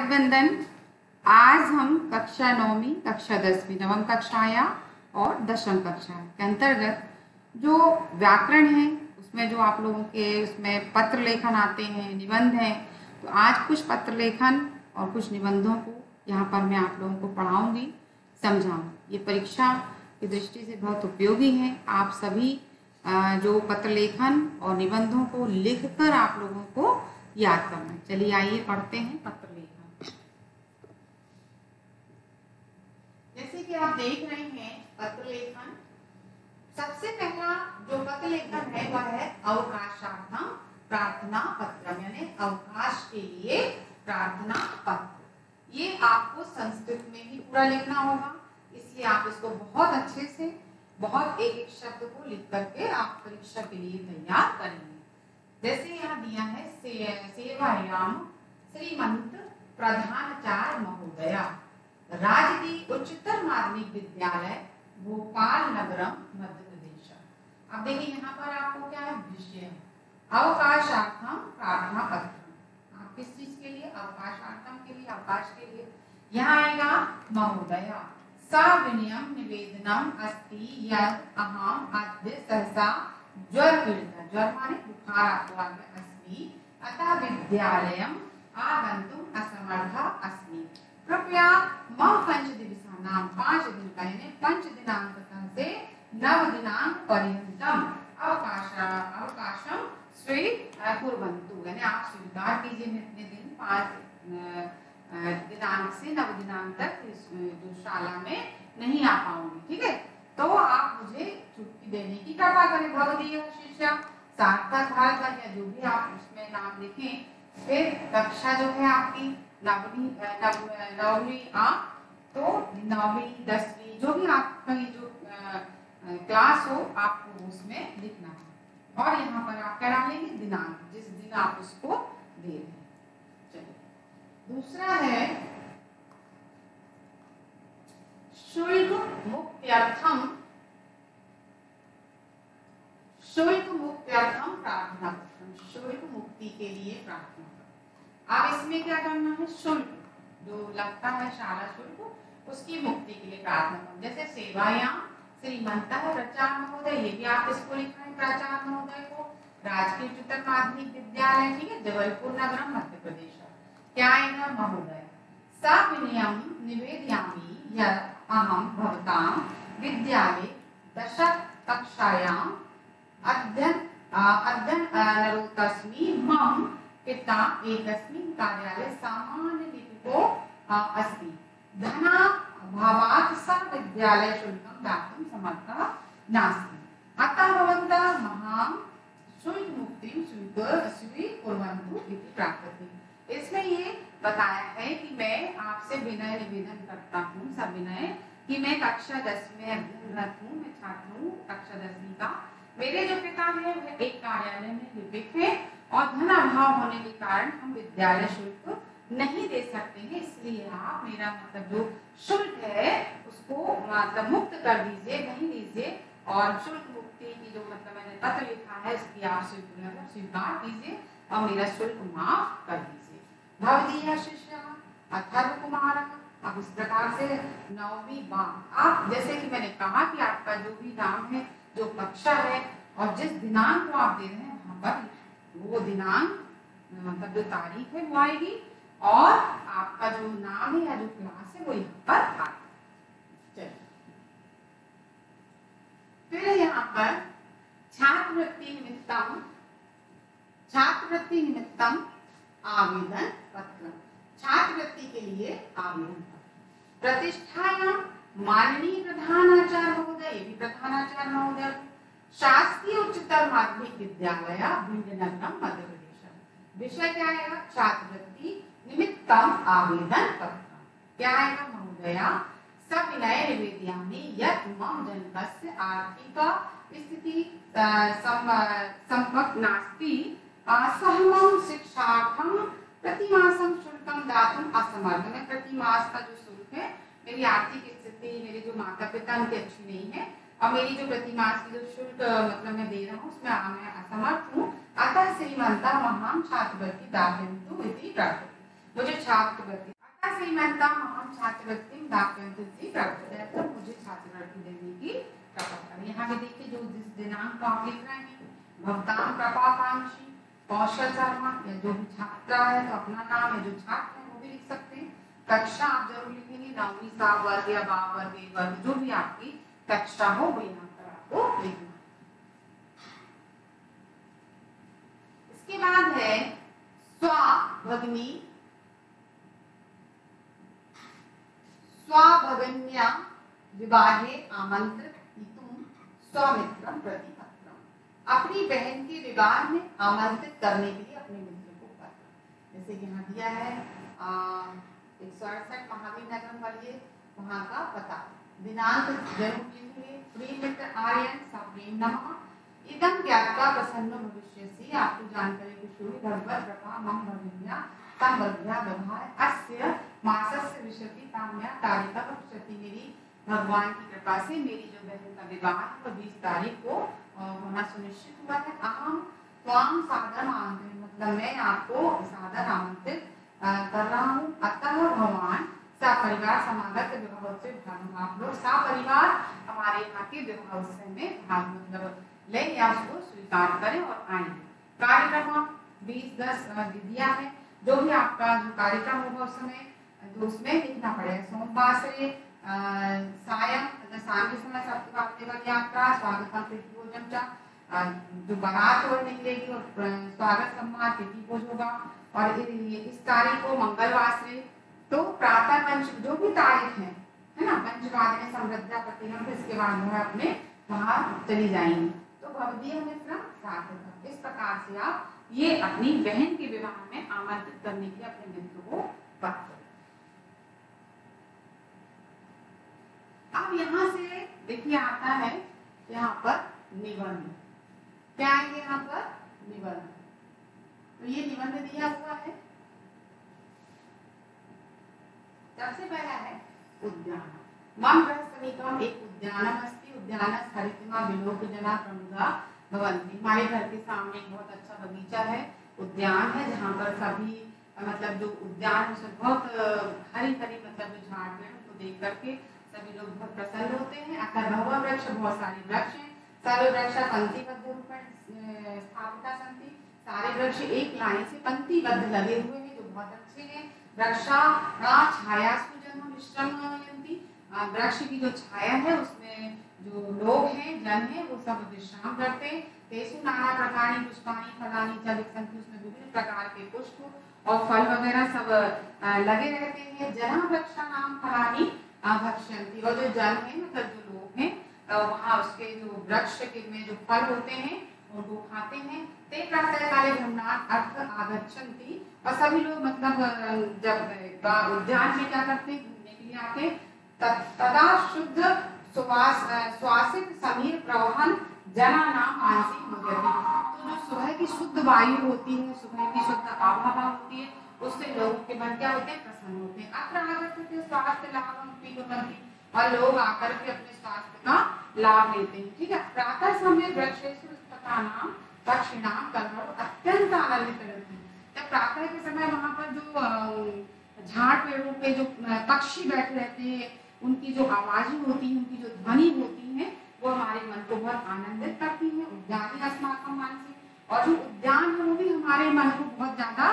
बंधन आज हम कक्षा नौवीं, कक्षा दसवीं, नवम कक्षाया और दशम कक्षा के अंतर्गत जो व्याकरण है, उसमें जो आप लोगों के उसमें पत्र लेखन आते हैं, निबंध हैं तो आज कुछ पत्र लेखन और कुछ निबंधों को यहाँ पर मैं आप लोगों को पढ़ाऊँगी, समझाऊँगी। ये परीक्षा की दृष्टि से बहुत उपयोगी है। आप सभी जो पत्र लेखन और निबंधों को लिखकर आप लोगों को याद करना चलिए आइए पढ़ते हैं पत्र लेखन जैसे कि आप देख रहे हैं पत्र लेखन सबसे पहला जो पत्र लेखन है वह है अवकाशार्थम प्रार्थना पत्र यानी अवकाश के लिए प्रार्थना पत्र। ये आपको संस्कृत में ही पूरा लिखना होगा इसलिए आप इसको बहुत अच्छे से बहुत एक एक शब्द को लिख करके आप परीक्षा के लिए तैयार करेंगे। जैसे यहाँ दिया है से, सेवायाम श्रीमंत प्रधानाचार्य महोदया। राजदी उच्चतर माध्यमिक विद्यालय, भोपाल नगरम मध्य प्रदेश। अब देखिए, यहाँ पर आपको क्या है? विषय। अवकाशार्थम प्रार्थना पत्र आप किस चीज़ के लिए? अवकाशार्थम के लिए, अवकाश के लिए। यहाँ आएगा महोदया। सविनियम निवेदनम अस्ति यद अहम अद्य सहसा ज्वर पीड़ित ज्वर माने बुखार आपको अस्मि। अतः विद्यालयम आगंतुम असमर्थ अस्मि। कृपया मम पंच दिवसानाम पाँच दिन का यानी पंच दिनांक से नव दिनांक पर्यंतम अवकाश अवकाशम स्वी कुर्वन्तु। यानी आप स्वीकार कीजिए मैं इतने दिन पाँच दिनांक से नव दिनांक तक जो शाला में नहीं आ पाऊँगी ठीक है? तो आप मुझे छुट्टी देने की कृपा करें, भगवदीय शिष्या। सार्थक भारत या जो भी आप उसमें नाम लिखें, फिर कक्षा जो है आपकी। नवमी नवमी आ तो नौवीं दसवीं, जो भी आपका जो क्लास हो, आपको उसमें लिखना है। और यहाँ पर आप क्या डालेंगे दिनांक, जिस दिन आप उसको दे रहे हैं। दूसरा है, शुल्क मुक्त्यर्थम शुल्क मुक्त्यर्थम प्रार्थना शुल्क मुक्ति के लिए प्रार्थना अब इसमें क्या करना है? शुल्क। जो लगता है शाला शुल्क, उसकी मुक्ति के लिए प्रार्थना जैसे सेवायाम श्रीमंता महोदय, ये भी आप इसको है महोदय को। राजकीय उच्चतर माध्यमिक विद्यालय, ठीक है, जबलपुर नगरम मध्य प्रदेश। क्या आएगा महोदय? अध्ययन मम पिता एकस्मिन् कार्यालये सामान्य लिपिको अस्ति। धना भावात् स विद्यालय शुल्कं दातुं समर्थः नास्ति। अतः भवन्तः महां इति इसमें ये बताया है कि मैं आपसे विनय निवेदन करता हूँ, सविनय, कि मैं कक्षा दसवीं हूँ, मैं छात्र हूँ, कक्षा दसवीं का। मेरे जो पिता है वह एक कार्यालय में लिपिक है। और धन अभाव होने के कारण हम विद्यालय शुल्क नहीं दे सकते हैं। इसलिए आप मेरा मतलब जो शुल्क है, उसको मतलब मुक्त कर दीजिए, नहीं लीजिए और शुल्क मुक्ति की जो मतलब मैंने पत्र लिखा है, उसकी आप स्वीकार कीजिए और मेरा शुल्क माफ़ कर दीजिए। भवदीय शिष्य, अथर्व कुमार, अब इस प्रकार से नौवीं बार। आप जैसे कि मैंने कहा कि आपका जो भी नाम है, जो कक्षा है, और जिस दिनांक को आप दे रहे हैं, वहाँ पर वो दिनांक मतलब जो तारीख है वो आएगी और आपका जो नाम है या जो क्लास है वो यहाँ पर आएगी। फिर यहाँ पर छात्रवृत्ति निमित्तम छात्रवृत्ति निमित्तम आवेदन पत्र। छात्रवृत्ति के लिए आवेदन पत्र। प्रतिष्ठायाम माननीय प्रधानाचार्य महोदय, ये भी प्रधानाचार्य महोदय। शासकीय उच्चतर माध्यमिक विद्यालय भिंडनगरम मध्य प्रदेश विषय क्या आएगा छात्रवृत्ति निमित्तम आवेदन पत्र क्या आएगा महोदया? सविनय निवेदयामि यत् मम जनकस्य आर्थिक स्थिति संपत् नास्ति। असहमं शिक्षार्थम प्रतिमासम शुल्कम दातुम असमर्थ मैं प्रतिमास का जो शुल्क है, मेरी आर्थिक स्थिति, मेरे जो माता पिता उनकी अच्छी नहीं है और मेरी जो प्रतिमास की जो शुल्क मतलब मैं दे रहा हूँ, उसमें मैं असमर्थ हूँ। अतः श्रीमंता महान छात्रवृत्ति दातु इति प्रार्थना मुझे छात्रवृत्ति अतः श्रीमंता महान छात्रवृत्ति दाप्यंती प्राप्त मुझे छात्रवृत्ति देने की प्रपत्र यहाँ पे देखिए जो जिस दिनांक को आप लिख रहे हैं भुगतान प्रपाकांक्षी कौशल शर्मा, या जो भी छात्रा है तो अपना नाम है जो छात्र है, वो भी लिख सकते हैं। कक्षा आप ज़रूर लिखेंगे नौवीं सा वर्ग या बा वर्ग वर्ग जो भी आपकी हो यहाँ पर आपको लिखना इसके बाद है स्वाभगनी स्वाभगन्या विवाहे आमंत्रित स्वमित्रम प्रतिपत्रम अपनी बहन के विवाह में आमंत्रित करने के लिए अपने मित्र को पत्र जैसे यहाँ दिया है एक सौ अड़सठ महावीर नगर पढ़िए वहाँ का पता दिनांक जन्म लिखेंगे प्रिय मित्र आर्यन सप्रेम नमः। इदम ज्ञाता प्रसन्न भविष्य से आपको जानकारी को शुरू भगवत प्रभा मम भविष्या तम भव्या व्यवहार। अस्य मासस्य विशति काम्या तारिका भविष्यति मेरी। भगवान की कृपा से मेरी जो बहन का विवाह है, वो बीस तारीख को होना सुनिश्चित हुआ है। अहम स्वाम सादर आमंत्रित मतलब मैं आपको सादर आमंत्रित कर रहा हूँ। अतः भगवान सपरिवार समागत विवाह उत्सव आप लोग सपरिवार हमारे यहाँ के विवाह उत्सव में भाग मतलब ले या उसको स्वीकार करें और आए कार्यक्रम बीस, दस दिया है, जो भी आपका जो कार्यक्रम होगा उस समय तो उसमें लिखना पड़ेगा। सोमवार से सायं समय यात्रा स्वागतम प्रीति भोजन चा जो बारात और निकलेगी और स्वागत, सम्मान प्रीति भोज होगा। और इस तारीख को मंगलवार से तो प्रातः पंच, जो भी तारीख है है ना पंचवाद में समृद्धा पति हम इसके बाद है अपने वहाँ चली जाएँगे। तो भवदीय मित्र सार्थक इस प्रकार से आप ये अपनी बहन के विवाह में आमंत्रित करने के लिए अपने मित्र को पत्र अब यहाँ से देखिए आता है यहाँ पर निबंध। क्या आएँगे यहाँ पर? निबंध। तो ये निबंध दिया हुआ है। सबसे पहला है उद्यान। मम गृहसमीपम एक उद्यान अस्ति उद्यान हरितमा विलोक जना प्रमुखा भवंती हमारे घर के सामने एक बहुत अच्छा बगीचा है उद्यान है जहाँ पर सभी मतलब जो उद्यान है बहुत हरी हरी मतलब जो झाड़ पेड़ उनको देख करके सभी लोग बहुत प्रसन्न होते हैं। अतः बहुआ वृक्ष बहुत सारे वृक्ष हैं। सर्व वृक्ष पंक्तिबद्ध रूप में स्थापिता संति। सारे वृक्ष एक लाइन से पंक्तिबद्ध लगे हुए हैं जो बहुत अच्छे हैं। वृक्षा छाया वृक्ष की जो छाया है, उसमें जो लोग हैं, जन है, वो सब विश्राम करते हैं। तेसु नाना प्रकार पुष्पाणी फलानी चलित उसमें विभिन्न प्रकार के पुष्प और फल वगैरह सब लगे रहते हैं। जना वृक्षा नाम फलानी आभक्षंती और जो जल है मतलब जो लोग हैं वहाँ उसके जो वृक्ष के में जो फल होते हैं उनको खाते हैं। ते प्रातः काले भ्रमणार्थ अर्थ आगच्छन्ति और सभी लोग मतलब जब उद्यान में क्या करते घूमने के लिए आते तदा शुद्ध सुवास स्वासित समीर प्रवाहन, जना नाम मानसिक मुद्यति तो जो सुबह की शुद्ध वायु होती है, सुबह की शुद्ध आबहवा होती है, उससे लोगों के मन क्या होते हैं? प्रसन्न होते हैं। अत्र आगच्छति स्वास्थ्य लाभम पीबन्ति और लोग आकर के अपने स्वास्थ्य का लाभ लेते हैं। ठीक है? प्रातः समय वृक्षेषु नाम दक्षिणाम कलरव अत्यंत आनंदित रहती जब प्रातः के समय वहाँ पर जो झाड़ पेड़ों पे जो पक्षी बैठे रहते हैं, उनकी जो आवाज़ें होती है, उनकी जो ध्वनि होती है, वो हमारे मन को बहुत आनंदित करती है, उद्यान अस्माकम मानसिक और जो उद्यान है, वो भी हमारे मन को बहुत ज़्यादा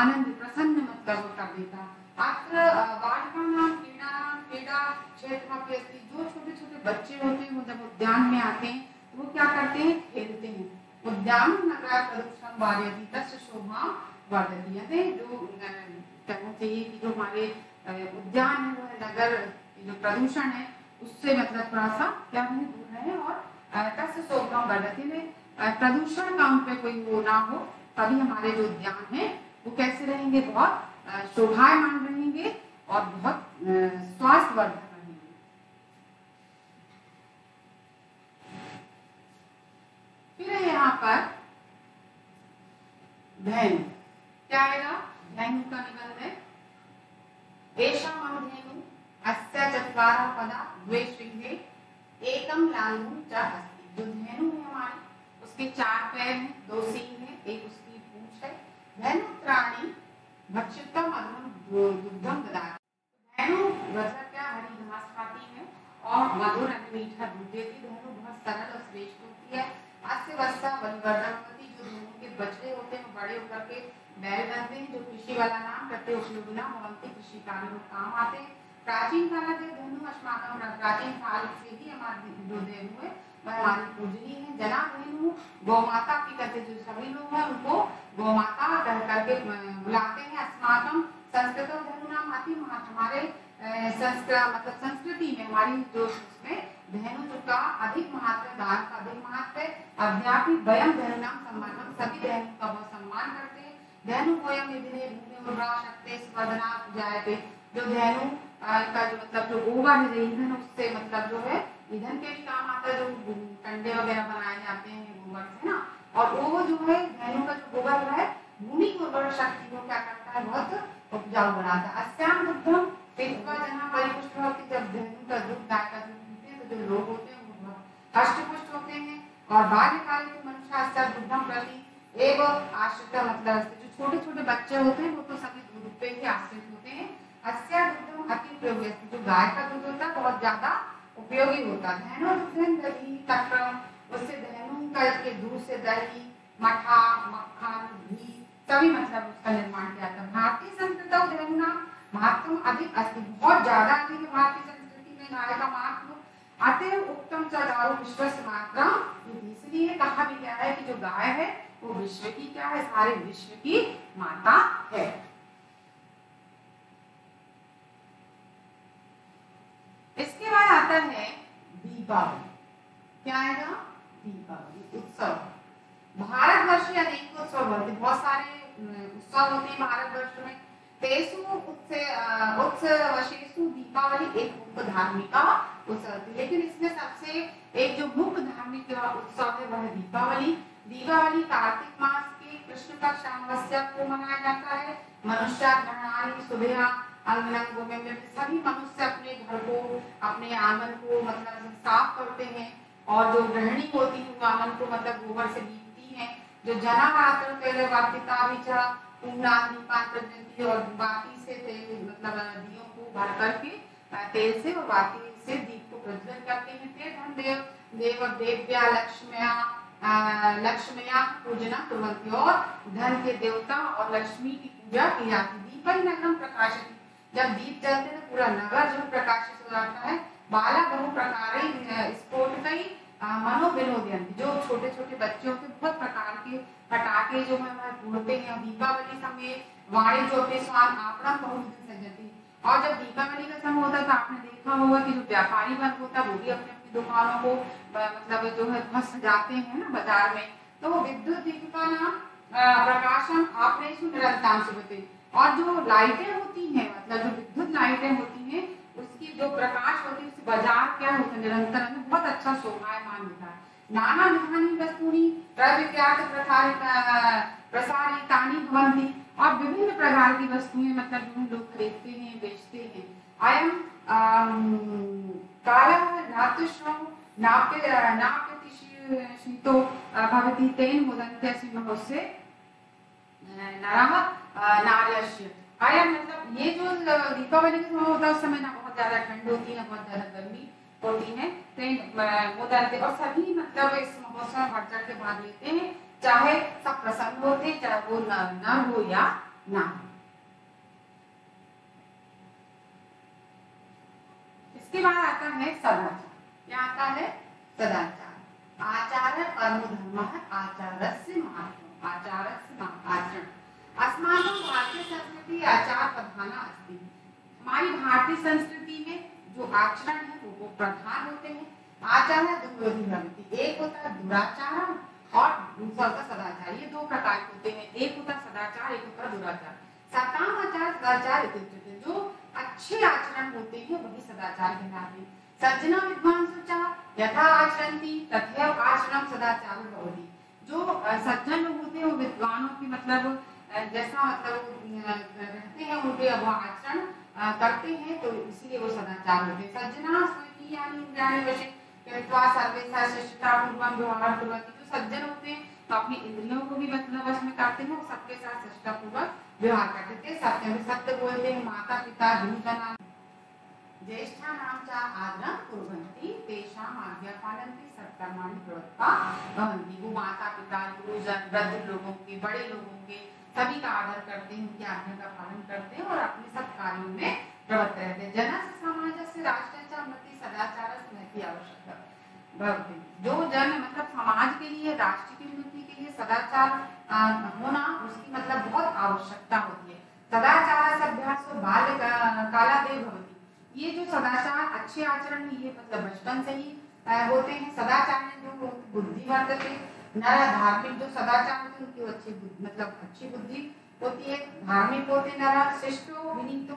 आनंद, प्रसन्न मतलब कर देता। अत्र बालकानां, क्रीडानां, क्रीडा क्षेत्रमपि अस्ति जो छोटे छोटे बच्चे होते हैं, वो जब उद्यान में आते हैं वो क्या करते हैं? खेलते हैं। उद्यान नगर प्रदूषण वार्यति तस्य शोभा वर्धती है। जो कहना चाहिए कि जो हमारे उद्यान है, वो नगर जो प्रदूषण है, उससे मतलब थोड़ा सा क्या हमें दूर रहे और तस्य शोभा वर्धती में प्रदूषण का उन पे कोई वो ना हो, तभी हमारे जो उद्यान है, वो कैसे रहेंगे? बहुत शोभायमान रहेंगे और बहुत स्वास्थ्यवर्धक रहेंगे फिर है यहाँ पर धैनु क्या आएगा धैनु का निबंध है एषा मम धेनु अस्य चत्वारः पदा द्वे श्रृंगे एकम लांगुम च अस्ति जो धेनु है हमारे। उसके चार पैर हैं, दो सींग हैं, एक उसकी पूंछ है। धनुत्राणी भक्षितम अधम दुग्धम ददाति धेनु मतलब क्या हरी घास खाती है और मधुर मीठा दूध देती धेनु बहुत सरल और श्रेष्ठ होती है। अस्य वस्ता बलिवर्धनवती जो धेनु के बछड़े होते हैं। बड़े होकर के बैल बनते हैं, जो कृषि वाला नाम करते उपयोगी नाम भवंती कृषि कार्य में काम आते हैं। प्राचीन काल के धेनु अस्माकम प्राचीन काल से ही हमारे जो धेनु है। वह हमारी पूजनी है जना धेनु गौ माता की कहते जो सभी लोग हैं, उनको गौ माता कह करके बुलाते हैं अस्माकम संस्कृत धेनु नाम आती हमारे संस्कृत मतलब संस्कृति में, हमारी जो उसमें धेनु का अधिक महत्व, दान का अधिक महत्व है अध्यापी वयम धेनु नाम, सम्मान सभी धेनु का बहुत सम्मान करते हैं। धेनु वयम यदि भूमि उर्वरा शक्ति स्वदना जायते जो धेनु का जो मतलब जो गोबर है जो ईंधन उससे मतलब जो है, ईंधन के भी काम आता है, जो कंडे वगैरह बनाए जाते हैं गोबर से ना? और वो जो है धेनु का जो गोबर है, भूमि की उर्वरा शक्ति को क्या करता है? बहुत उपजाऊ बनाता है। अस्याम दुग्धम पेटवा जहाँ परिपुष्ट होती जब धेनु का दूध गाय का दूध पीते हैं तो जो लोग होते हैं, वो बहुत हष्टपुष्ट होते हैं। और बाल्यकाल के मनुष्य अस्या दुग्धम प्रति एवं आश्रित मतलब जो छोटे छोटे बच्चे होते हैं, वो तो सभी दूध पे ही आश्रित होते हैं। अस्या दुग्धम अति उपयोगी जो गाय का दूध होता है, बहुत ज़्यादा उपयोगी होता है। धेनु दही तक्रम उससे धेनु का के दूध से दही, मठा, मक्खन, घी, सभी मतलब उसका निर्माण किया था भारतीय संस्कृत धेनु नाम महत्व अधिक अस्ति बहुत ज़्यादा अधिक भारतीय संस्कृति में गाय का महत्व। अतः उत्तम से मात्रा इसलिए कहा भी गया है कि जो गाय है, वो विश्व की क्या है? सारे विश्व की माता है इसके बाद आता है दीपावली। क्या आएगा दीपावली उत्सव। भारत वर्ष में अनेक उत्सव होते। बहुत सारे उत्सव होते हैं भारत वर्ष में तेसु उत्सवशेषु दीपावली एक मुख्य धार्मिक उत्सव लेकिन इसमें सबसे एक जो मुख्य धार्मिक उत्सव है, वह दीपावली। दीपावली कार्तिक मास के कृष्ण पक्ष अमावस्या को मनाया जाता है। मनुष्य ग्रहणानी सुबह अंगनंगों में सभी मनुष्य अपने घर को अपने आँगन को मतलब साफ़ करते हैं और जो गृहिणी होती है वो आँगन को मतलब गोबर से लीपती है, जो जना रात्र पहले वार्तिता भी पूर्णा दीपांतर और बाती से तेल मतलब दियों को भर करके तेल से और बाती से दीप को प्रज्वलित करते हैं। फिर हम देव देव देव्या, लक्ष्म्या लक्ष्म्या पूजना कुर्वन्ति और धन के देवता और लक्ष्मी की पूजा की जाती दीप नगरम प्रकाशित, जब दीप जलते तो पूरा नगर जो प्रकाशित हो जाता है, बाला बहु प्रकार स्फोट कई मनोविनोदन जो छोटे छोटे बच्चे होते बहुत प्रकार के पटाखे जो है वह फोड़ते हैं, दीपावली समय, वाणी अपने स्वाद आपना बहुत सजती और जब दीपावली का समय होता है तो आपने देखा होगा कि जो व्यापारी वर्ग होता है, वो भी अपने अपनी दुकानों को मतलब जो है बहुत सजाते हैं ना बाज़ार में। तो वो विद्युत दीप का नाम प्रकाशन आपने निरंतर और जो लाइटें होती हैं मतलब जो विद्युत लाइटें होती हैं उसकी जो प्रकाश होती है बाज़ार क्या होता है, निरंतर में बहुत अच्छा शोभायमान होता है। नाना विधानी वस्तुनि प्रविख्यात प्रसारितानि भवन्ति। और विभिन्न प्रकार की वस्तुएँ मतलब जो लोग खरीदते हैं, बेचते हैं। अयम काला नाप्य नाप्य शीतो भवति तेन मुदन्ते सिंहस्य नरः आया मतलब ये जो दीपावली का समय होता है उस समय ना बहुत ज़्यादा ठंड होती है ना बहुत ज़्यादा गर्मी होती है तो मुदरते और सभी मतलब इस महोत्सव में बढ़ चढ़ के भाग लेते हैं चाहे सब प्रसन्न होते हैं चाहे वो न, हो या ना इसके बाद आता है सदाचार। क्या आता है? सदाचार। आचार परम धर्म आचार से महत्व आचार से आचरण अस्माकं भारतीय संस्कृति आचार प्रधान अस्ति। हमारी भारतीय संस्कृति में जो आचरण है वो, वो प्रधान होते हैं। आचार दुर्योधि भ्रमति एक होता है दुराचार और दूसरा होता सदाचार। ये दो प्रकार के होते हैं। एक होता सदाचार एक होता दुराचार। सताम आचार सदाचार जो अच्छे आचरण होते हैं वही सदाचार कहलाते हैं। सज्जना विद्वान सोचा यथा आचरती तथा आचरण सदाचार भवति। जो सज्जन लोग होते हैं वो विद्वानों की मतलब जैसा मतलब रहते हैं उनके वो आचरण करते हैं तो इसीलिए वो सदाचार होते हैं। सज्जना हैं तो अपनी इंद्रियों को भी मतलब वश में करते हैं, और सबके साथ पूर्वक व्यवहार करते थे सत्य सत्य बोलते माता, पिता गुरुजना ज्येष्ठानां च आदरं कुर्वन्ति, तेषाम् सत्कर्माणि प्रवृत्ता वो माता, पिता, गुरुजन, वृद्ध लोगों के, बड़े लोगों के सभी का आदर करते हैं, उनकी आज्ञा का पालन करते हैं और अपने सब कार्यों में प्रवृत्त रहते हैं। जनस्य समाजस्य राष्ट्रस्य उन्नति सदाचार स्मृति आवश्यकता। जो जन मतलब समाज के लिए, राष्ट्र की उन्नति के लिए सदाचार होना, उसकी मतलब बहुत आवश्यकता होती है। सदाचार अभ्यास बाल्य काला देव भवति ये जो सदाचार, अच्छे आचरण ये मतलब बचपन से ही होते हैं। सदाचार में जो बुद्धि वर्तते नर धार्मिक जो सदाचार होते हैं उनकी अच्छी मतलब अच्छी बुद्धि होती है, धार्मिक होते नर श्रेष्ठ विनीतो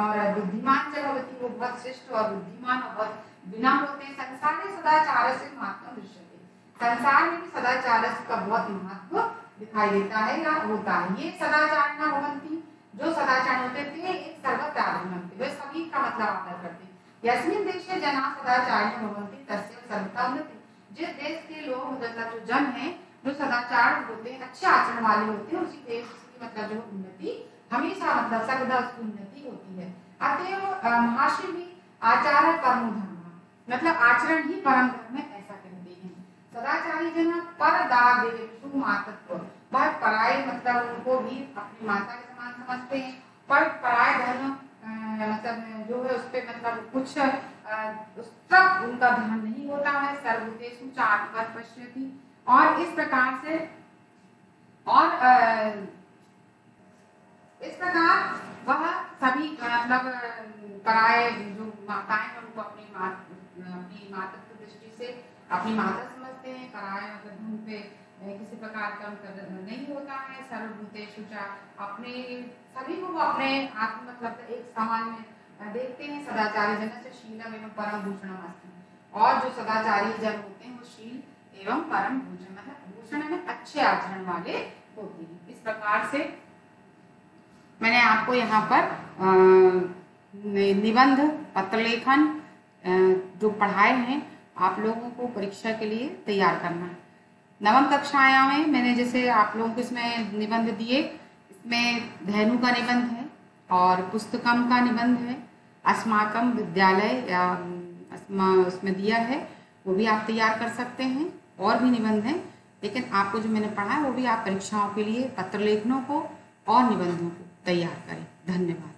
और बुद्धिमान जब होती वो बहुत श्रेष्ठ और बुद्धिमान और बहुत विनम्र होते संसार में सदाचार से महत्व दृश्य संसार में भी सदाचार का बहुत महत्व दिखाई देता है या होता है। ये सदाचार न भवंती, जो सदाचार होते थे एक सर्वत्र आदरणन्ति वे सभी का मतलब आदर करते यस्मिन देशे जना सदाचार भवन्ति तस्य सर्वथा उन्नति जिस देश के लोग मतलब जो जन है, जो सदाचार होते हैं, अच्छे आचरण वाले होते हैं, उसी देश की मतलब जो उन्नति, हमेशा मतलब सर्वदा उसकी उन्नति होती है। अतएव महर्षि भी आचार कर्म धर्म मतलब आचरण ही परम धर्म है, ऐसा कहते हैं। सदाचारी जन पर दाग मातत्व। वह पराय मतलब उनको भी अपनी माता के समान समझते हैं। पर पराय धर्म मतलब जो है उस पर मतलब कुछ उस तक उनका ध्यान नहीं होता है सर्वदेश आत्मवत पश्यति। और इस प्रकार से, और इस प्रकार वह सभी मतलब पराय जो माताएँ हैं, उनको अपनी मात, अपनी मातृत्व दृष्टि से, अपनी माता समझते हैं, पराय मतलब धन पे किसी प्रकार का उनका नहीं होता है सर्वभूतेषु अपने सभी को वो अपने आत्म मतलब एक समान में देखते हैं, सदाचारी जन से शीलम एवं परम भूषण और जो सदाचारी जन होते हैं, वो शील एवं परम भूषण मतलब भूषण में अच्छे आचरण वाले होते हैं। इस प्रकार से मैंने आपको यहाँ पर निबंध पत्र लेखन जो पढ़ाए हैं, आप लोगों को परीक्षा के लिए तैयार करना है। नवम कक्षाया में मैंने जैसे आप लोगों को इसमें निबंध दिए, इसमें धैनु का निबंध है और पुस्तकम का निबंध है अस्माकम विद्यालय, या अस्मा उसमें दिया है, वो भी आप तैयार कर सकते हैं, और भी निबंध हैं, लेकिन आपको जो मैंने पढ़ा है वो भी आप परीक्षाओं के लिए, पत्र लेखनों को और निबंधों को तैयार करें। धन्यवाद।